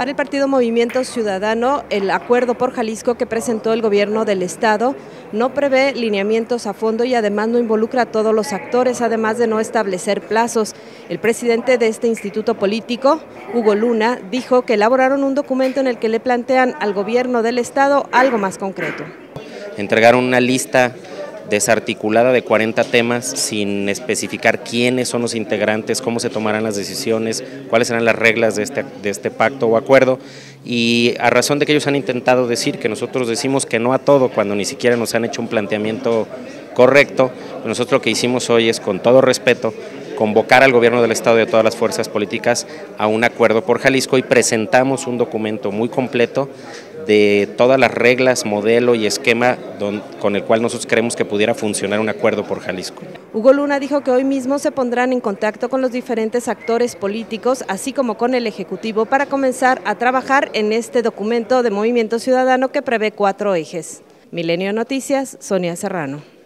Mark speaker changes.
Speaker 1: Para el partido Movimiento Ciudadano, el acuerdo por Jalisco que presentó el gobierno del Estado no prevé lineamientos a fondo y además no involucra a todos los actores, además de no establecer plazos. El presidente de este instituto político, Hugo Luna, dijo que elaboraron un documento en el que le plantean al gobierno del Estado algo más concreto.
Speaker 2: Entregaron una lista desarticulada de 40 temas sin especificar quiénes son los integrantes, cómo se tomarán las decisiones, cuáles serán las reglas de este, de este pacto o acuerdo. Y a razón de que ellos han intentado decir que nosotros decimos que no a todo cuando ni siquiera nos han hecho un planteamiento correcto, nosotros lo que hicimos hoy es con todo respeto convocar al gobierno del Estado y a todas las fuerzas políticas a un acuerdo por Jalisco y presentamos un documento muy completo de todas las reglas, modelo y esquema con el cual nosotros creemos que pudiera funcionar un acuerdo por Jalisco.
Speaker 1: Hugo Luna dijo que hoy mismo se pondrán en contacto con los diferentes actores políticos, así como con el Ejecutivo, para comenzar a trabajar en este documento de Movimiento Ciudadano que prevé cuatro ejes. Milenio Noticias, Sonia Serrano.